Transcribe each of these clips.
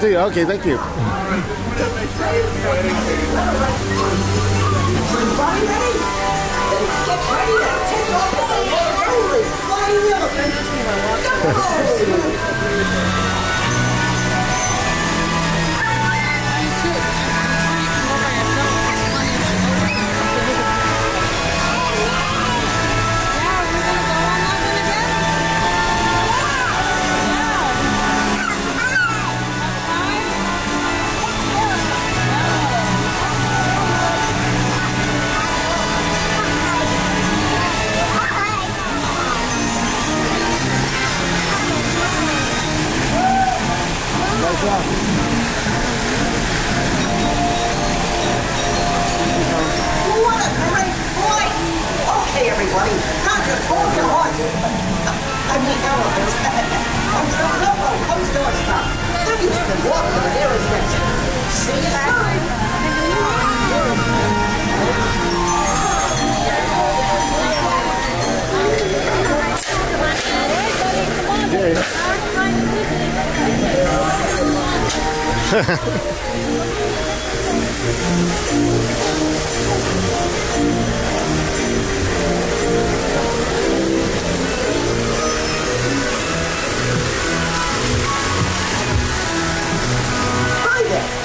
to you. Okay, thank you. What a great flight! Okay, everybody, not just hold your horses. Hi there,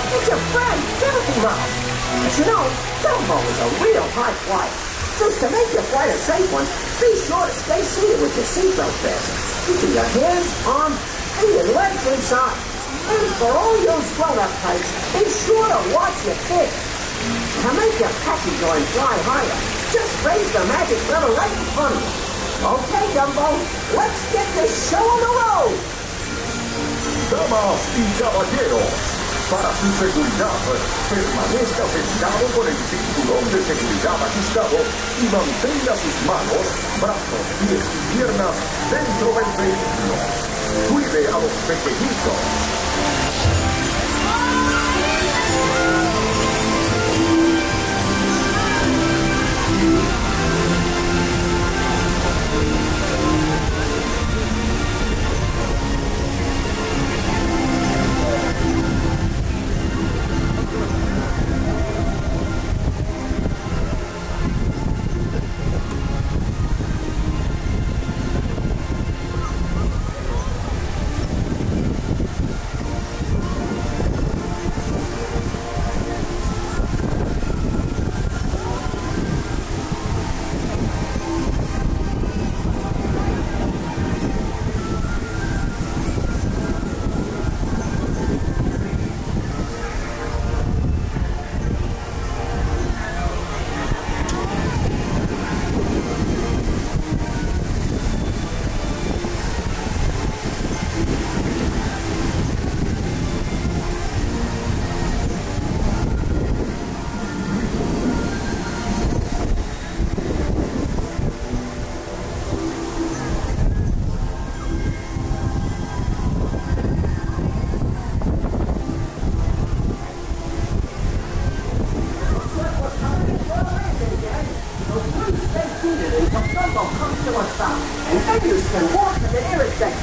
it's your friend, Timothy Mouse. As you know, Dumbo is a real high flyer. Just to make your flight a safe one, be sure to stay seated with your seatbelt fastened. Keeping your hands, arms, and your legs inside. And for all those grown-up types, be sure to watch your kids. To make your package joy fly higher, just raise the magic lever right in front of you. Okay, Dumbo, let's get this show on the road. Damas y caballeros, para su seguridad, permanezca sentado con el cinturón de seguridad ajustado y mantenga sus manos, brazos, pies y piernas dentro del vehículo. Cuide a los pequeñitos. And and walk in the air effect.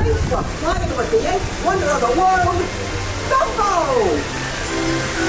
Thanks for flying with the eighth wonder of the world, Dumbo!